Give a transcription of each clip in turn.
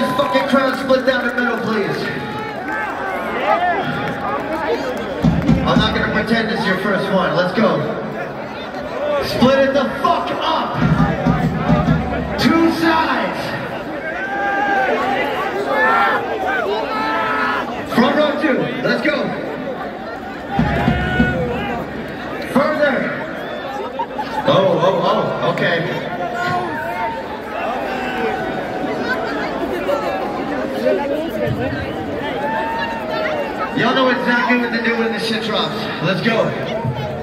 this fucking crowd split down the middle, please. I'm not gonna pretend this is your first one. Let's go. Split it the fuck up. Two sides. Front row two. Let's go. Further. Oh, oh, oh. Okay. Y'all know exactly what to do when the shit drops. Let's go.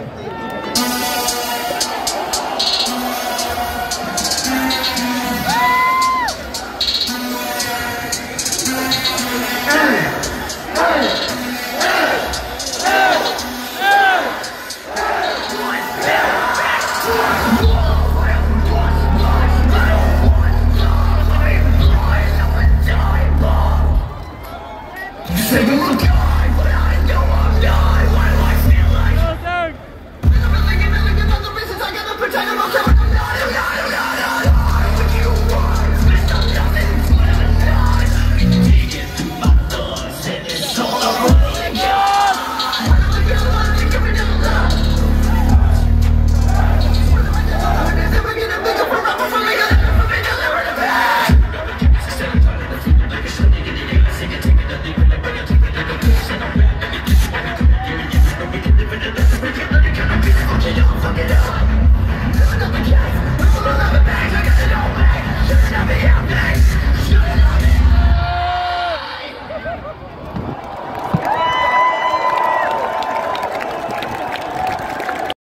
Protect him.